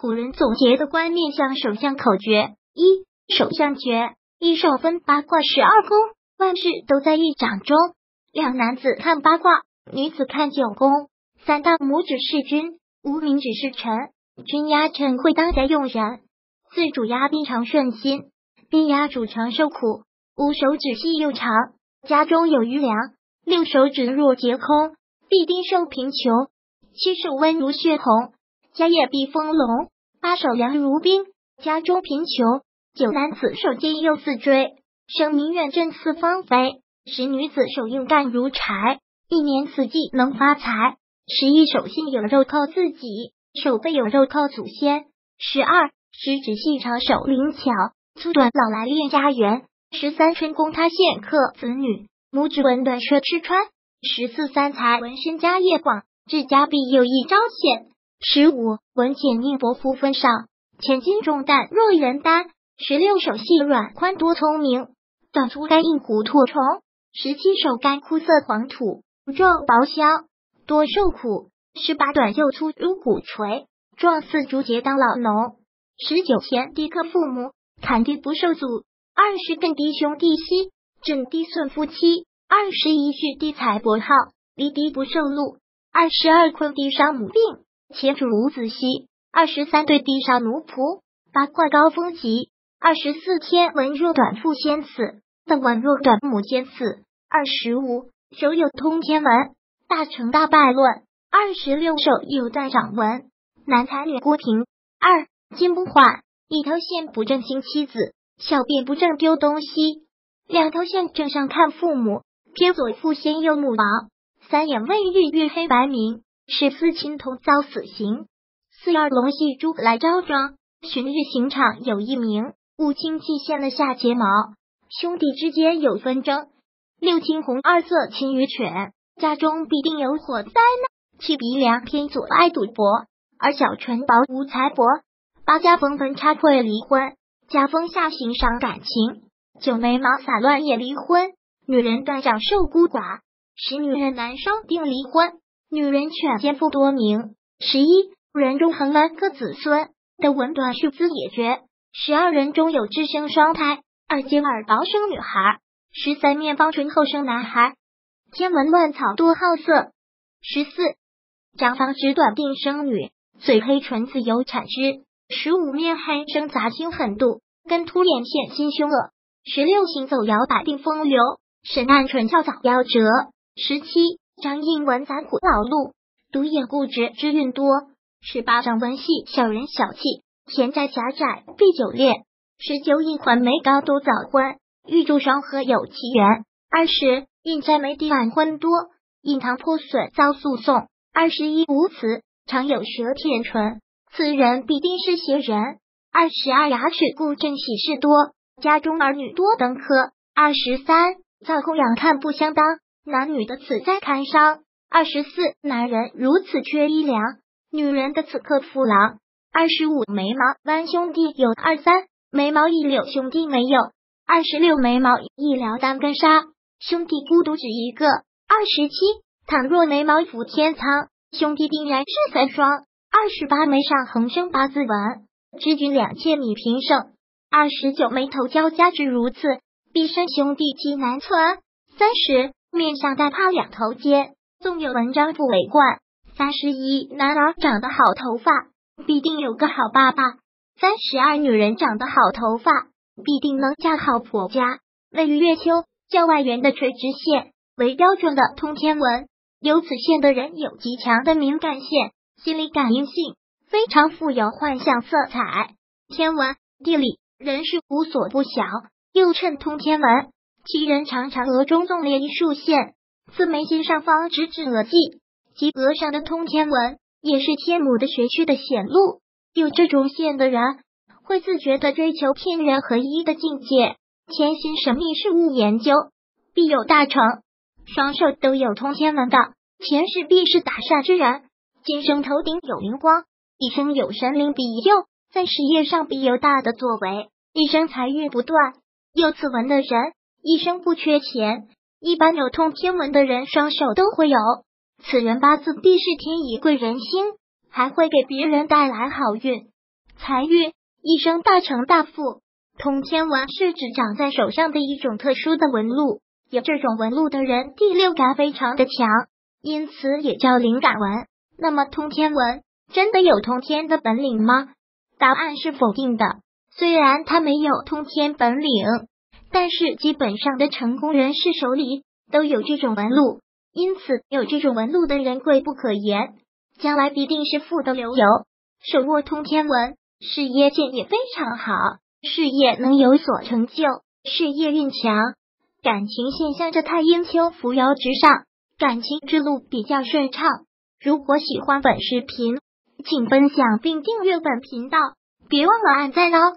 古人总结的观念像手相口诀：一、手相诀，一手分八卦十二宫，万事都在一掌中。两男子看八卦，女子看九宫。三大拇指是君，无名指是臣。君压臣会当家用人。四主压兵常顺心，兵压主常受苦。五手指细又长，家中有余粮。六手指若结空，必定受贫穷。七手温如血红。家业必丰隆，八手凉如冰，家中贫穷；九男子手尖又似锥，声名远震四方飞；十女子手硬干如柴，一年四季能发财；十一手心有肉靠自己，手背有肉靠祖先；十二食指细长，手灵巧，粗短老来恋家园；十三春宫塌陷克子女，拇指纹短奢吃穿；十四三才纹身家业广，治家必有一招显。十五文简宁薄福分上，千斤重担若人担。十六手细软宽多聪明，短粗干硬糊涂虫。十七手干枯涩黄土，壮薄削多受苦。十八短又粗如骨锤，壮似竹节当老农。十九田地克父母，坎地不受阻。二十艮地兄弟息，震地损夫妻。二十一戌地财帛耗，离地不受禄。二十二困地伤母病。且主无子息，二十三对地上奴仆，八卦高峰吉。二十四天文若短父先死，的文若短母先死。二十五手有通天文，大成大败论。二十六手有断掌纹，男才女孤平。二金不换，一头线不正亲妻子，小便不正丢东西。两头线正上看父母，偏左父先右母亡。三眼未遇月黑白明。是司亲同遭死刑。四二龙戏珠来招庄，寻日刑场有一名，五清气现了下睫毛，兄弟之间有纷争。六青红二色亲于犬，家中必定有火灾呢。七鼻梁偏左爱赌博，而小唇薄无财帛。八家逢分插会离婚，家风下行伤感情。九眉毛散乱也离婚，女人断掌受孤寡。十女人难生定离婚。女人犬奸妇多名。十一人中横栏各子孙的文短续资也绝。十二人中有只生双胎，二尖耳薄生女孩。十三面方唇后生男孩。天文乱草多好色。十四长房直短定生女，嘴黑唇子有产之。十五面黑生杂心狠毒，根突眼片心凶恶。十六行走摇摆定风流，神暗唇翘早夭折。十七。张印文杂苦老路，独眼固执之运多。十八掌文细小人小气，田宅狭窄必久恋。十九印环眉高多早婚，玉柱双合有奇缘。二十印在眉底晚婚多，印堂破损遭诉讼。二十一无词常有舌舔唇，此人必定是邪人。二十二牙齿固正喜事多，家中儿女多登科。二十三造供养看不相当。男女的此在堪伤。二十四，男人如此缺衣粮，女人的此刻富郎。二十五，眉毛弯兄弟有二三，眉毛一柳兄弟没有。二十六，眉毛一撩单根纱，兄弟孤独只一个。二十七，倘若眉毛伏天苍，兄弟定然是三双。二十八，眉上横生八字纹，知君两妾米平生。二十九，眉头交加之如此，必生兄弟极难存。三十。面上带ผ้两头尖，纵有文章不为冠。三十一，男儿长得好头发，必定有个好爸爸。三十二，女人长得好头发，必定能嫁好婆家。位于月丘较外缘的垂直线为标准的通天文，有此线的人有极强的敏感性，心理感应性非常富有幻象色彩。天文、地理、人事无所不晓，又称通天文。其人常常额中纵列一竖线，自眉心上方直至额际，及额上的通天文，也是天母的学区的显露。有这种线的人，会自觉的追求天人合一的境界，潜心神秘事物研究，必有大成。双手都有通天文的，前世必是大善之人，今生头顶有灵光，一生有神灵庇佑，在事业上必有大的作为，一生财运不断。有此文的人。一生不缺钱，一般有通天文的人双手都会有。此人八字必是天乙贵人星，还会给别人带来好运。财运，一生大成大富。通天纹是指长在手上的一种特殊的纹路，有这种纹路的人第六感非常的强，因此也叫灵感纹。那么通天纹真的有通天的本领吗？答案是否定的。虽然他没有通天本领，但是基本上的成功人士手里都有这种纹路，因此有这种纹路的人贵不可言，将来必定是富得流油。手握通天纹，事业线也非常好。事业能有所成就，事业运强，感情线向着太阴丘扶摇直上，感情之路比较顺畅。如果喜欢本视频，请分享并订阅本频道，别忘了按赞哦。